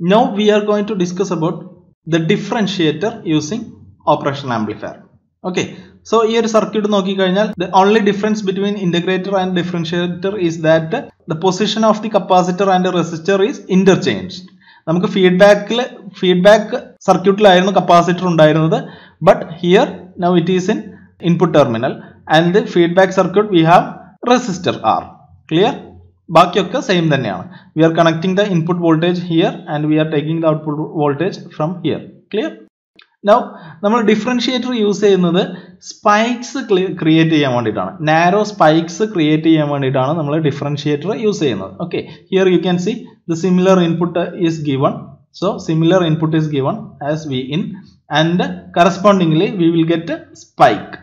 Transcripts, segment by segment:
now we are going to discuss about the differentiator using operational amplifier okay so ഈ ഒരു circuit നോക്കിക്കഴിഞ്ഞാൽ the only difference between integrator and differentiator is that the position of the capacitor and resistor is interchanged നമുക്ക് ഫീഡ്ബാക്കിൽ feedback സർക്യൂട്ടിലായിരുന്നു capacitor ഉണ്ടായിരുന്നത് but here now it is in input terminal and the feedback circuit we have resistor R clear ബാക്കിയൊക്കെ same തന്നെയാണ്. We are connecting the input voltage here and we are taking the output voltage from here clear now നമ്മൾ differentiator use ചെയ്യുന്നത് spikes create ചെയ്യാൻ വേണ്ടിയിട്ടാണ്. Narrow spikes create ചെയ്യാൻ വേണ്ടിയിട്ടാണ് നമ്മൾ differentiator use ചെയ്യുന്നത്. Okay here you can see the similar input is given so similar input is given as V in and correspondingly we will get spike.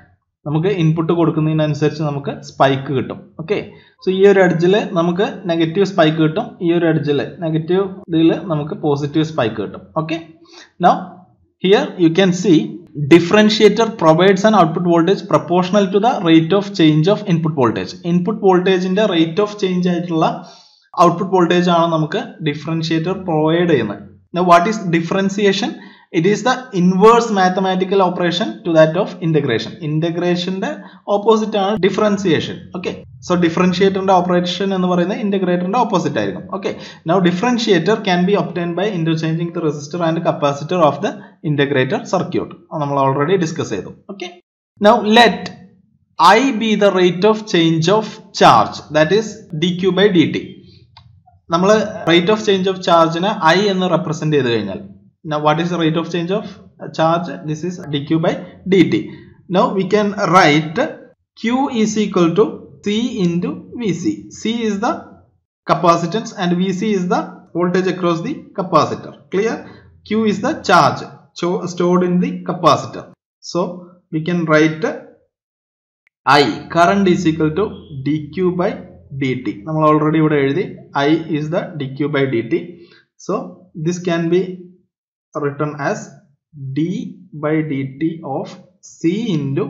നമുക്ക് input കൊടുക്കുന്നതിനനുസരിച്ച് നമുക്ക് spike കിട്ടും. Okay so ഈ ഒരു എഡ്ജിൽ നമുക്ക് നെഗറ്റീവ് സ്പൈക്ക് കിട്ടും. ഈ ഒരു എഡ്ജിൽ നെഗറ്റീവ് ഇതിൽ നമുക്ക് പോസിറ്റീവ് സ്പൈക്ക് കിട്ടും. Okay now here you can see differentiator provides an output voltage proportional to the rate of change of input voltage input വോൾട്ടേജിന്റെ റേറ്റ് ഓഫ് ചേഞ്ച് ആയിട്ടുള്ള ഔട്ട്പുട്ട് വോൾട്ടേജ് ആണ് നമുക്ക് ഡിഫറൻഷിയേറ്റർ പ്രൊവൈഡ് ചെയ്യുന്നത്. What is is it is the inverse mathematical operation to that of integration ഇന്റഗ്രേഷന്റെ opposite ആണ് differentiation okay so ഡിഫറൻഷിയേറ്ററിന്റെ operation എന്ന് പറയുന്നത് ഇന്റഗ്രേറ്ററിന്റെ ഓപ്പോസിറ്റ് ആയിരിക്കും. Okay now differentiator can be obtained by interchanging the resistor and capacitor of the integrator circuit നമ്മൾ already discuss ചെയ്തു. Okay now let I be the rate of change of charge that is D Q by D T നമ്മൾ rate of change of ചാർജിനെ I എന്ന് represent ചെയ്ത് കഴിഞ്ഞാൽ what is rate of change of charge this is D Q by D T no V can right Q is equal to C into V C C is the capacitance and we C is the voltage across the capacitor clear Q is the charge stored in the capacitor so we can write i current is equal to dq by dt നമ്മൾ already ഇവിടെ എഴുതി i is the dq by dt so this can be written as d by dt of c into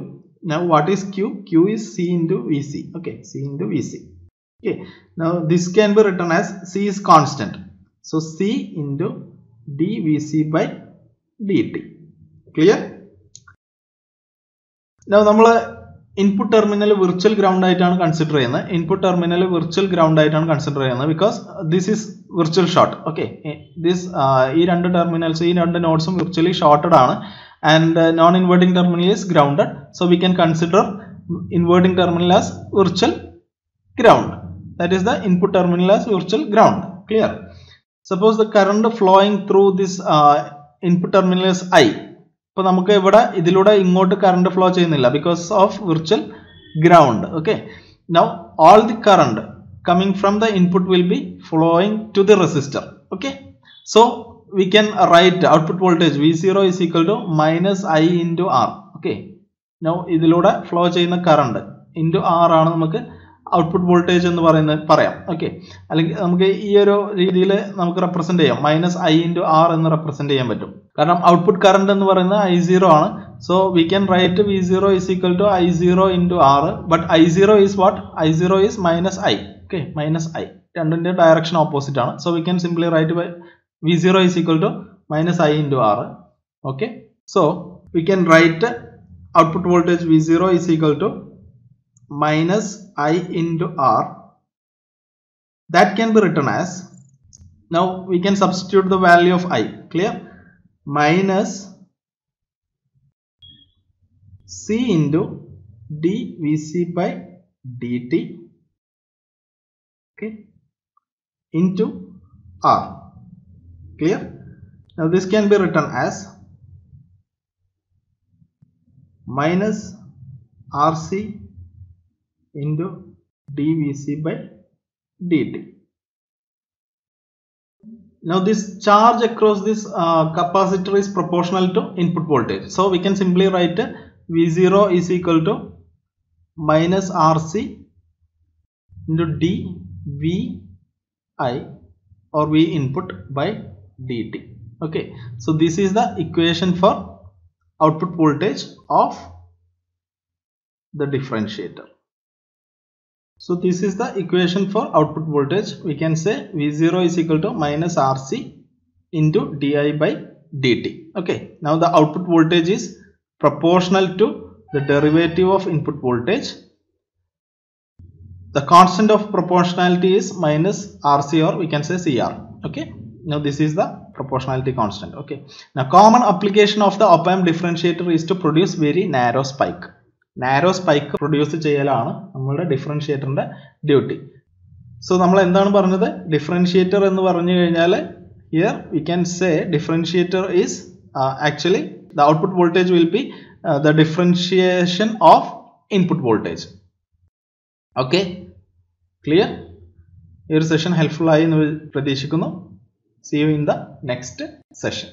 now what is q q is c into vc okay c into vc okay now this can be written as c is constant so c into dvc by dt clear now നമ്മൾ input terminal virtual ground ആയിട്ടാണ് consider ചെയ്യുന്നത് input terminal virtual ground ആയിട്ടാണ് consider ചെയ്യുന്നത് because this is virtual short okay this ഈ രണ്ട് terminals ഈ രണ്ട് നോട്ട്സും virtually shorted ആണ് and non inverting terminal is grounded so we can consider inverting terminal as virtual ground that is the input terminal as virtual ground clear suppose the current flowing through this input terminal is I ഇപ്പൊ നമുക്ക് ഇവിടെ ഇതിലൂടെ ഇങ്ങോട്ട് current flow ചെയ്യുന്നില്ല. Because of virtual ground okay now all the current coming from the input will be flowing to the resistor okay so we can write output voltage V zero is equal to minus I into R okay now ഇതിലൂടെ flow ചെയ്യുന്ന current into R ആണ് നമുക്ക് output voltage എന്ന് പറയുന്നത് പറയാം. Okay അല്ലെങ്കിൽ നമുക്ക് ഈ ഒരു രീതിയിൽ നമുക്ക് റെപ്രസെന്റ് ചെയ്യാം. മൈനസ് ഐ ഇന്റു ആർ എന്ന് റെപ്രസെന്റ് ചെയ്യാൻ പറ്റും. കാരണം ഔട്ട്പുട്ട് കറണ്ട് എന്ന് പറയുന്നത് ഐ സീറോ ആണ്. So we can write V zero is equal to I zero into R but I zero is what I zero is minus I okay minus I രണ്ടിന്റെ direction opposite ആണ്. So we can simply write by V zero is equal to minus I into R okay so we can write output voltage V zero is equal to minus i into r. That can be written as now we can substitute the value of i clear? Minus c into dvc by dt okay into r clear? Now this can be written as minus rc into dvc by dt. Now this charge across this uh, capacitor is proportional to input voltage. So we can simply write V0 is equal to minus RC into dVi or V input by dt. Okay. So this is the equation for output voltage of the differentiator. So this is the equation for output voltage. We can say V0 is equal to minus RC into di by dt. Okay. Now the output voltage is proportional to the derivative of input voltage. The constant of proportionality is minus rc or we can say cr okay. Now this is the proportionality constant. Okay. Now common application of the op amp differentiator is to produce very narrow spike narrow spike produce ചെയ്യലാണ് നമ്മളുടെ ഡിഫറൻഷിയേറ്ററിന്റെ duty so നമ്മൾ എന്താണ് പറഞ്ഞത്? Differentiator എന്ന് പറഞ്ഞു കഴിഞ്ഞാൽ here we can say differentiator is actually the output voltage will be the differentiation of input voltage okay clear ഈ ഒരു സെഷൻ ഹെൽപ്ഫുൾ ആയി എന്ന് പ്രതീക്ഷിക്കുന്നു. See you in the next session